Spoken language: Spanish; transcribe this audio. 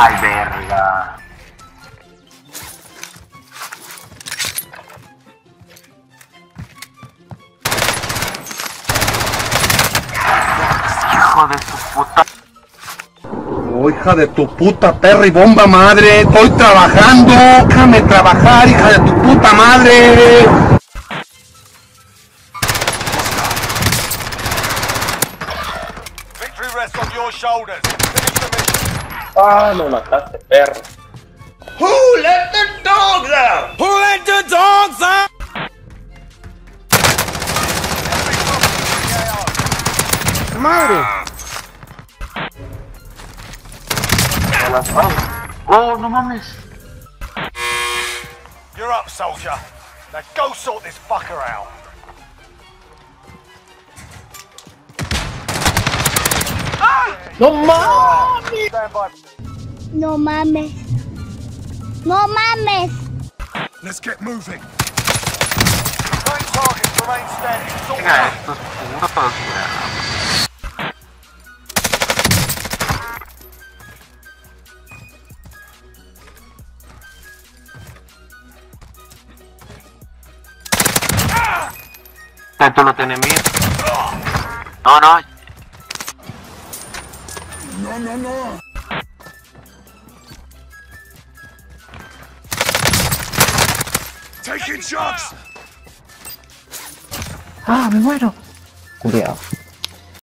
Ay, verga. Hijo de su puta. Oh, hija de tu puta perra y bomba madre, estoy trabajando, déjame trabajar, hija de tu puta madre. Victory rests on your shoulders. Finish the mission. Ah, me mataste, perro. Who let the dogs out? Who let the dogs out? ¡Madre! A las manos. Oh, no mames. You're up, soldier. Now go sort this fucker out. ¡No mames! By. No mames. No mames. Let's get moving. Venga, estos putos, güey. Que tú lo tienes mío. No, no. Taking shots. Ah, me muero. Cuidado.